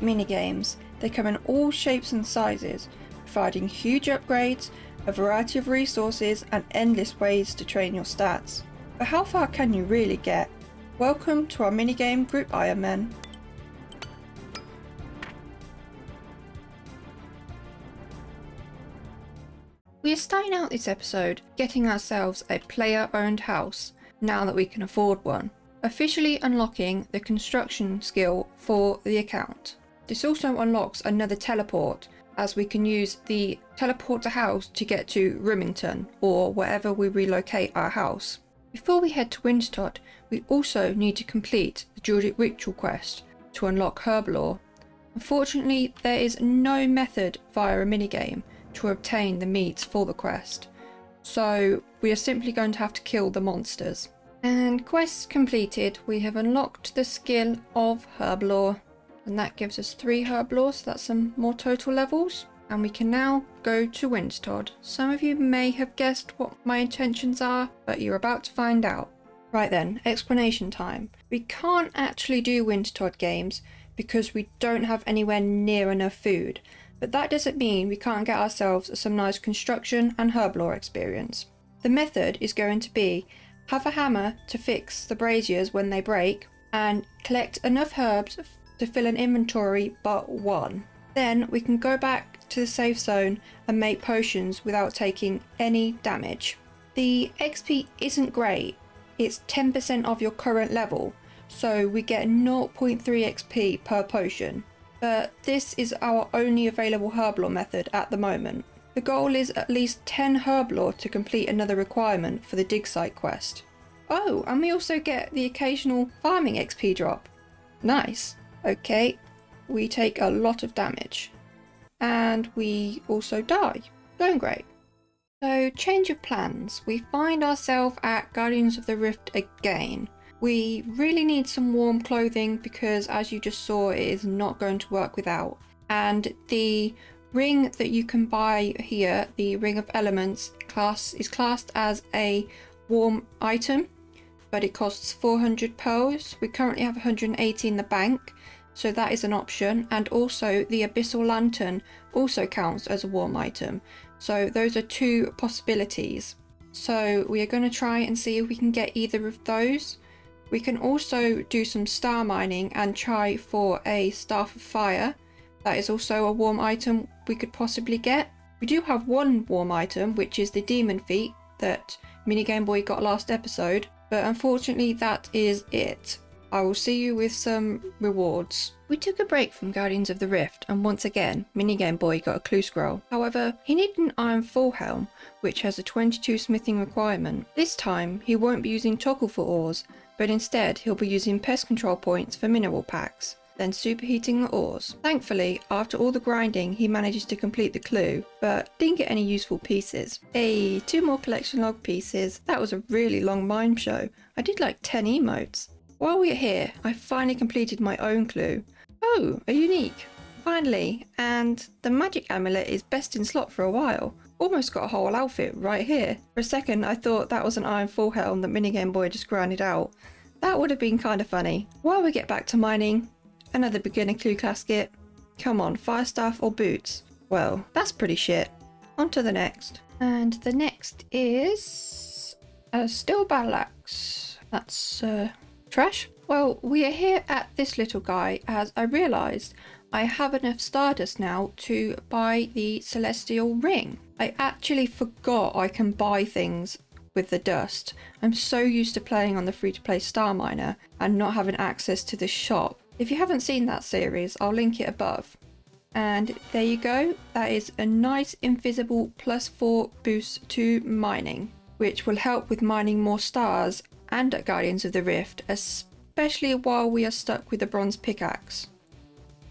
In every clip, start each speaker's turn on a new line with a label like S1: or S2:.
S1: minigames. They come in all shapes and sizes, providing huge upgrades, a variety of resources, and endless ways to train your stats. But how far can you really get? Welcome to our minigame Group Ironman. We are starting out this episode getting ourselves a player owned house now that we can afford one, officially unlocking the construction skill for the account. This also unlocks another teleport as we can use the teleporter house to get to Rimmington or wherever we relocate our house. Before we head to Wintertodt, we also need to complete the Druidic Ritual quest to unlock Herblore. Unfortunately, there is no method via a minigame to obtain the meats for the quest, so we are simply going to have to kill the monsters. And quest completed, we have unlocked the skill of Herblore, and that gives us three Herblore, so that's some more total levels. And we can now go to Wintertodt. Some of you may have guessed what my intentions are, but you're about to find out. Right then, explanation time. We can't actually do Wintertodt games because we don't have anywhere near enough food, but that doesn't mean we can't get ourselves some nice construction and herb herblore experience. The method is going to be have a hammer to fix the braziers when they break, and collect enough herbs to fill an inventory but one. Then we can go back to the safe zone and make potions without taking any damage. The XP isn't great, it's 10% of your current level, so we get 0.3 XP per potion. But this is our only available herblore method at the moment. The goal is at least 10 herblore to complete another requirement for the dig site quest. Oh, and we also get the occasional farming XP drop. Nice. Okay, we take a lot of damage and we also die. Going great. So, change of plans. We find ourselves at Guardians of the Rift again. We really need some warm clothing because, as you just saw, it is not going to work without. And the ring that you can buy here, the Ring of Elements, class is classed as a warm item, but it costs 400 pearls. We currently have 180 in the bank, so that is an option. And also the Abyssal Lantern also counts as a warm item. So those are two possibilities. So we are going to try and see if we can get either of those. We can also do some star mining and try for a Staff of Fire. That is also a warm item we could possibly get. We do have one warm item, which is the Demon Feet that Mini Game Boy got last episode, but unfortunately that is it. I will see you with some rewards. We took a break from Guardians of the Rift and once again, Minigame Boy got a clue scroll. However, he needed an Iron Full Helm, which has a 22 smithing requirement. This time, he won't be using toggle for ores, but instead he'll be using pest control points for mineral packs, then superheating the ores. Thankfully, after all the grinding, he manages to complete the clue, but didn't get any useful pieces. Hey, two more collection log pieces. That was a really long mime show. I did like 10 emotes. While we're here, I finally completed my own clue. Oh, a unique. Finally, and the magic amulet is best in slot for a while. Almost got a whole outfit right here. For a second, I thought that was an Iron Full Helm that Minigame Boy just grinded out. That would have been kind of funny. While we get back to mining, another beginner clue casket. Come on, fire staff or boots? Well, that's pretty shit. On to the next. And the next is a steel battle axe. That's uh, Trash? Well, we are here at this little guy as I realised I have enough Stardust now to buy the Celestial Ring. I actually forgot I can buy things with the dust. I'm so used to playing on the free-to-play Star Miner and not having access to this shop. If you haven't seen that series, I'll link it above. And there you go, that is a nice invisible plus 4 boost to mining, which will help with mining more stars and at Guardians of the Rift, especially while we are stuck with the bronze pickaxe.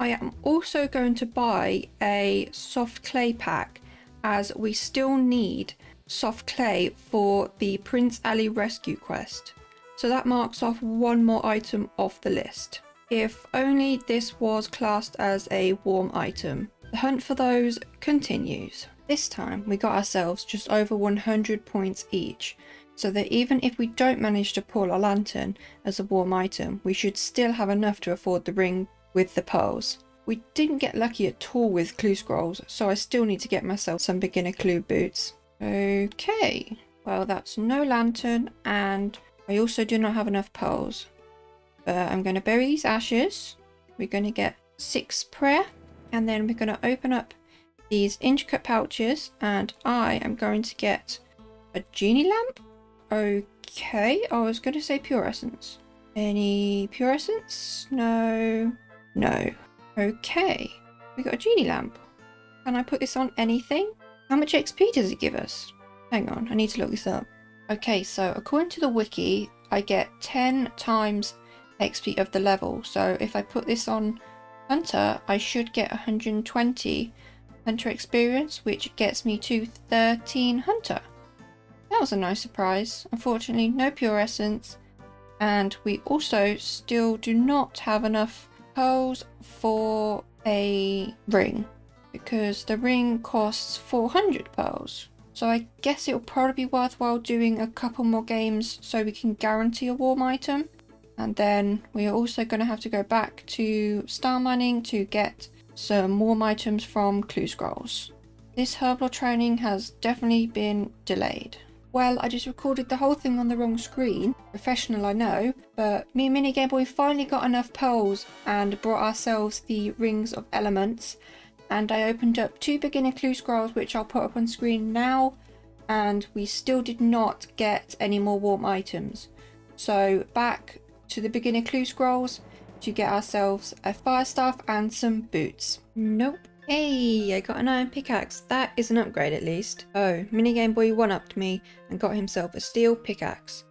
S1: I am also going to buy a soft clay pack as we still need soft clay for the Prince Ali rescue quest. So that marks off one more item off the list. If only this was classed as a warm item. The hunt for those continues. This time we got ourselves just over 100 points each, so that even if we don't manage to pull a lantern as a warm item, we should still have enough to afford the ring with the pearls. We didn't get lucky at all with clue scrolls, so I still need to get myself some beginner clue boots. Okay, well that's no lantern and I also do not have enough pearls. But I'm going to bury these ashes. We're going to get six prayer and then we're going to open up these intricate pouches and I am going to get a genie lamp. Okay, I was going to say pure essence. Any pure essence? No. No. Okay, we got a genie lamp. Can I put this on anything? How much XP does it give us? Hang on, I need to look this up. Okay, so according to the wiki, I get 10 times XP of the level. So if I put this on Hunter, I should get 120 Hunter experience, which gets me to 13 Hunter. That was a nice surprise. Unfortunately, no pure essence. And we also still do not have enough pearls for a ring. Because the ring costs 400 pearls. So I guess it'll probably be worthwhile doing a couple more games so we can guarantee a warm item. And then we are also going to have to go back to star mining to get some warm items from clue scrolls. This Herblore training has definitely been delayed. Well, I just recorded the whole thing on the wrong screen. Professional, I know, but me and Mini Game Boy finally got enough pearls and brought ourselves the Rings of Elements. And I opened up two beginner clue scrolls, which I'll put up on screen now. And we still did not get any more warm items. So back to the beginner clue scrolls to get ourselves a fire staff and some boots. Nope. Hey, I got an iron pickaxe. That is an upgrade at least. Oh, Mini Game Boy one-upped me and got himself a steel pickaxe.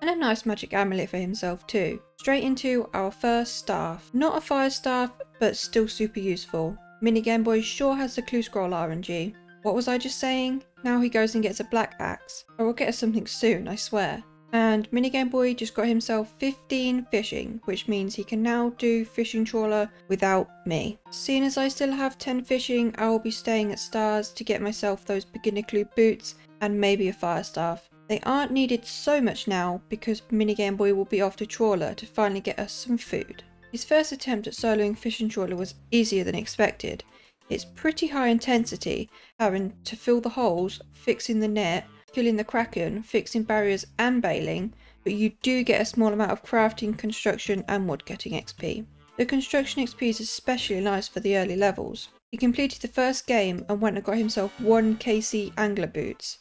S1: And a nice magic amulet for himself too. Straight into our first staff. Not a fire staff, but still super useful. Mini Game Boy sure has the clue scroll RNG. What was I just saying? Now he goes and gets a black axe. I will get us something soon, I swear. And Mini Game Boy just got himself 15 fishing, which means he can now do fishing trawler without me. Seeing as I still have 10 fishing, I will be staying at Stars to get myself those beginner clue boots and maybe a fire staff. They aren't needed so much now because Mini Game Boy will be off to trawler to finally get us some food. His first attempt at soloing fishing trawler was easier than expected. It's pretty high intensity, having to fill the holes, fixing the net, killing the kraken, fixing barriers and bailing, but you do get a small amount of crafting, construction and woodcutting XP. The construction XP is especially nice for the early levels. He completed the first game and went and got himself 1 KC angler boots.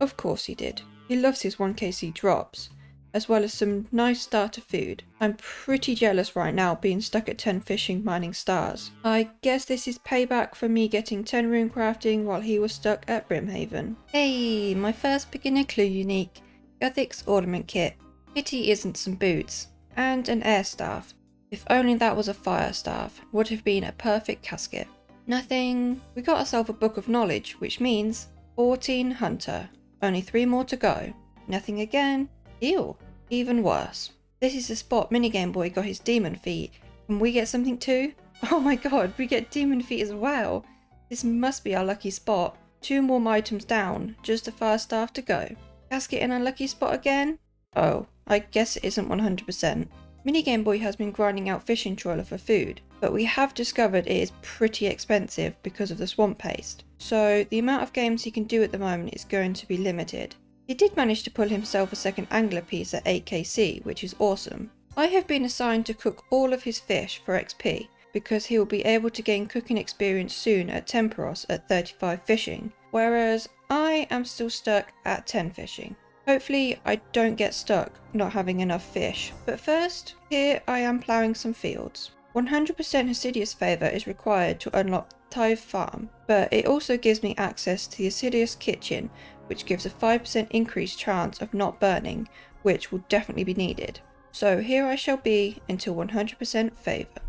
S1: Of course he did. He loves his 1 KC drops as well as some nice starter food. I'm pretty jealous right now being stuck at 10 fishing mining stars. I guess this is payback for me getting 10 rune crafting while he was stuck at Brimhaven. Hey, my first beginner clue unique. Guthix ornament kit. Pity isn't some boots. And an air staff. If only that was a fire staff, would have been a perfect casket. Nothing. We got ourselves a book of knowledge, which means 14 hunter. Only three more to go. Nothing again. Ew. Even worse. This is the spot Minigame Boy got his demon feet. Can we get something too? Oh my god, we get demon feet as well. This must be our lucky spot. Two more items down, just a fire staff to go. Casket in a lucky spot again? Oh, I guess it isn't 100%. Minigame Boy has been grinding out fishing trawler for food, but we have discovered it is pretty expensive because of the swamp paste. So the amount of games he can do at the moment is going to be limited. He did manage to pull himself a second angler piece at 8kc, which is awesome. I have been assigned to cook all of his fish for XP, because he will be able to gain cooking experience soon at Tempoross at 35 fishing, whereas I am still stuck at 10 fishing. Hopefully I don't get stuck not having enough fish, but first, here I am ploughing some fields. 100% Hosidius favour is required to unlock Tithe Farm, but it also gives me access to the Hosidius Kitchen, which gives a 5% increased chance of not burning, which will definitely be needed. So here I shall be until 100% favour.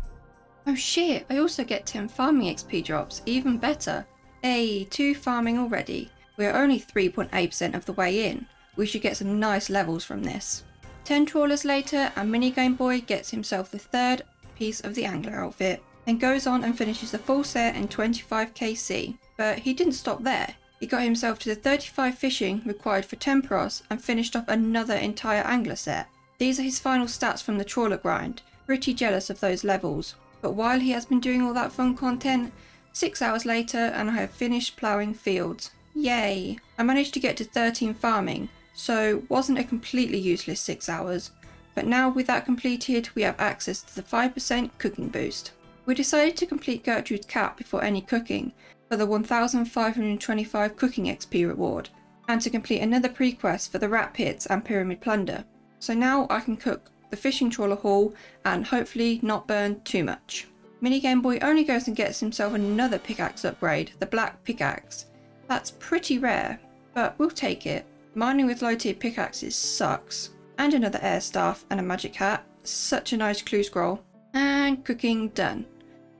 S1: Oh shit, I also get 10 farming XP drops, even better. Hey, 2 farming already. We're only 3.8% of the way in. We should get some nice levels from this. 10 trawlers later and Mini Game Boy gets himself the third piece of the angler outfit and goes on and finishes the full set in 25kc. But he didn't stop there. He got himself to the 35 fishing required for Tempoross and finished off another entire angler set. These are his final stats from the trawler grind. Pretty jealous of those levels. But while he has been doing all that fun content, six hours later and I have finished ploughing fields. Yay! I managed to get to 13 farming, so wasn't a completely useless six hours. But now with that completed, we have access to the 5% cooking boost. We decided to complete Gertrude's Cat before any cooking for the 1525 cooking XP reward, and to complete another pre-quest for the rat pits and pyramid plunder. So now I can cook the fishing trawler haul and hopefully not burn too much. Mini Game Boy only goes and gets himself another pickaxe upgrade, the black pickaxe. That's pretty rare, but we'll take it. Mining with low tier pickaxes sucks. And another air staff and a magic hat. Such a nice clue scroll. And cooking done.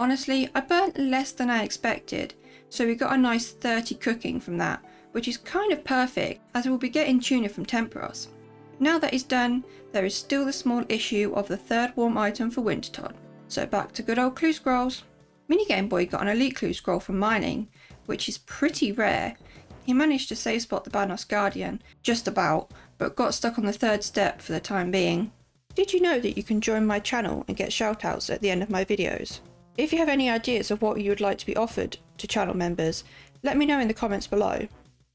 S1: Honestly, I burnt less than I expected, so we got a nice 30 cooking from that, which is kind of perfect as we'll be getting tuna from Tempoross. Now that is done, there is still the small issue of the third warm item for Wintertodt. So back to good old clue scrolls. Mini Game Boy got an elite clue scroll from mining, which is pretty rare. He managed to save spot the Banos Guardian, just about, but got stuck on the third step for the time being. Did you know that you can join my channel and get shoutouts at the end of my videos? If you have any ideas of what you would like to be offered to channel members, let me know in the comments below.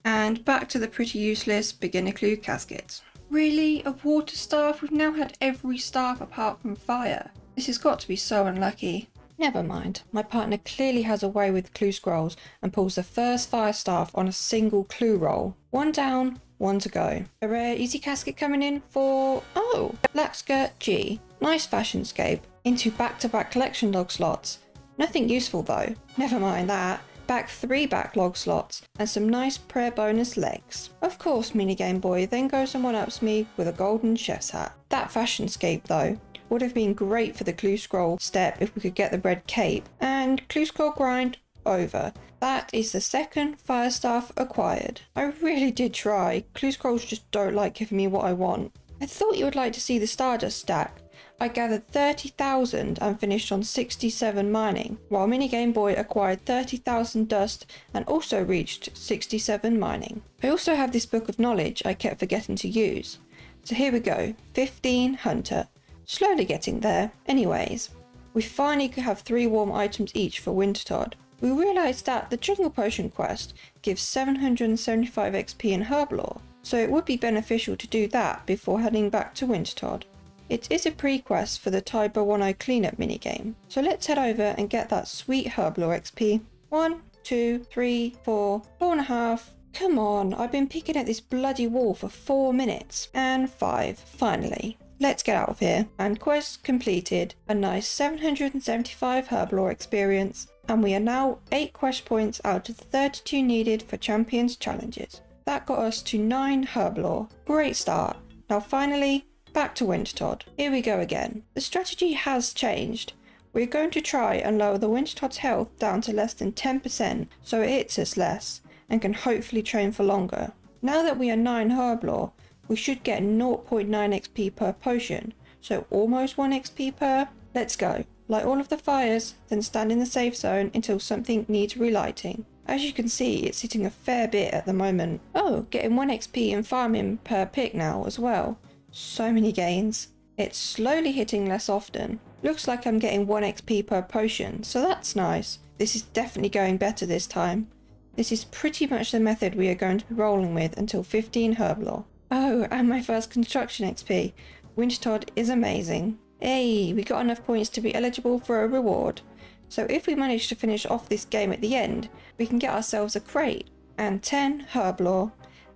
S1: And back to the pretty useless beginner clue caskets. Really? A water staff? We've now had every staff apart from fire. This has got to be so unlucky. Never mind, my partner clearly has a way with clue scrolls and pulls the first fire staff on a single clue roll. One down, one to go. A rare easy casket coming in for... Oh! Black skirt G. Nice fashion scape. Into back-to-back -back collection log slots. Nothing useful though. Never mind that. Back three backlog slots and some nice prayer bonus legs. Of course, Mini Game Boy then goes and one-ups me with a golden chef's hat. That fashion scape though, would have been great for the clue scroll step if we could get the red cape. And clue scroll grind over. That is the second fire staff acquired. I really did try. Clue scrolls just don't like giving me what I want. I thought you would like to see the Stardust stack. I gathered 30,000 and finished on 67 mining, while Mini Game Boy acquired 30,000 dust and also reached 67 mining. I also have this book of knowledge I kept forgetting to use. So here we go, 15 Hunter. Slowly getting there. Anyways, we finally could have three warm items each for Wintertodt. We realised that the Jungle Potion quest gives 775 XP in Herblore, so it would be beneficial to do that before heading back to Wintertodt. It is a pre-quest for the Tai Bwo Wannai cleanup minigame, so let's head over and get that sweet Herblore XP. One, two, three, four, four and a half. Come on, I've been picking at this bloody wall for four minutes. And five, finally. Let's get out of here. And quest completed. A nice 775 Herblore experience. And we are now 8 quest points out of the 32 needed for Champions Challenges. That got us to 9 Herblore. Great start. Now finally, back to Wintertodt. Here we go again. The strategy has changed. We're going to try and lower the Wintertodt's health down to less than 10% so it hits us less and can hopefully train for longer. Now that we are 9 Herblore, we should get 0.9 XP per potion, so almost 1 XP per. Let's go. Light all of the fires, then stand in the safe zone until something needs relighting. As you can see, it's hitting a fair bit at the moment. Oh, getting 1 XP and farming per pick now as well. So many gains. It's slowly hitting less often. Looks like I'm getting 1 XP per potion, so that's nice. This is definitely going better this time. This is pretty much the method we are going to be rolling with until 15 Herblore. Oh, and my first construction XP. Wintertodt is amazing. Hey, we got enough points to be eligible for a reward. So if we manage to finish off this game at the end, we can get ourselves a crate and 10 Herblore.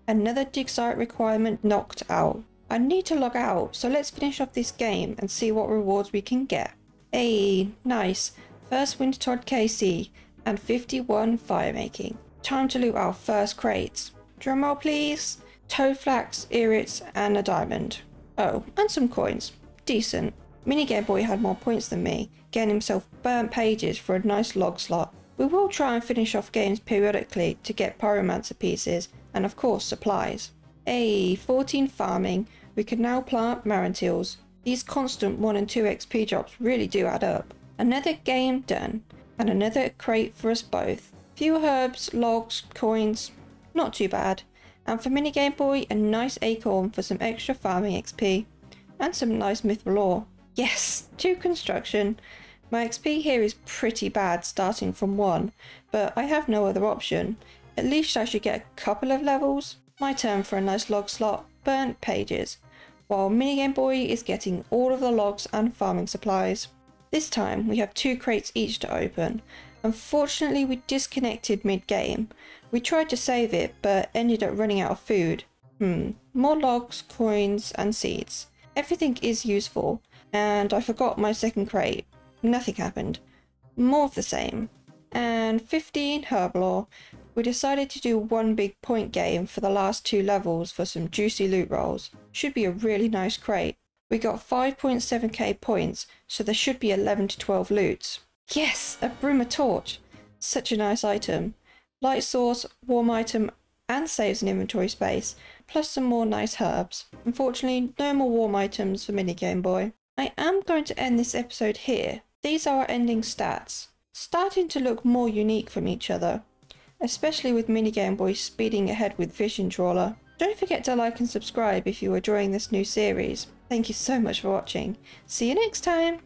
S1: Another dig site requirement knocked out. I need to log out, so let's finish off this game and see what rewards we can get. Hey, nice. First Wintertodt KC and 51 firemaking. Time to loot our first crates. Drumroll please. Toadflax, Irits, and a diamond. Oh, and some coins. Decent. Mini Game Boy had more points than me, getting himself burnt pages for a nice log slot. We will try and finish off games periodically to get Pyromancer pieces, and of course supplies. A 14 farming, we can now plant Marrentills. These constant 1 and 2 XP drops really do add up. Another game done, and another crate for us both. Few herbs, logs, coins, not too bad and for Mini Game Boy a nice acorn for some extra farming XP and some nice mythical ore. Yes, to construction My XP here is pretty bad starting from 1, but I have no other option. At least I should get a couple of levels. My turn for a nice log slot, burnt pages, while Minigame Boy is getting all of the logs and farming supplies. This time we have two crates each to open. Unfortunately we disconnected mid-game. We tried to save it but ended up running out of food. Hmm, more logs, coins and seeds. Everything is useful and I forgot my second crate. Nothing happened. More of the same. And 15 Herblore. We decided to do one big point game for the last two levels for some juicy loot rolls. Should be a really nice crate. We got 5.7k points, so there should be 11 to 12 loots. Yes, a Bruma torch. Such a nice item. Light source, warm item, and saves an inventory space, plus some more nice herbs. Unfortunately, no more warm items for Minigame Boy. I am going to end this episode here. These are our ending stats, starting to look more unique from each other, especially with Minigame Boy speeding ahead with Fishing Trawler. Don't forget to like and subscribe if you are enjoying this new series. Thank you so much for watching. See you next time!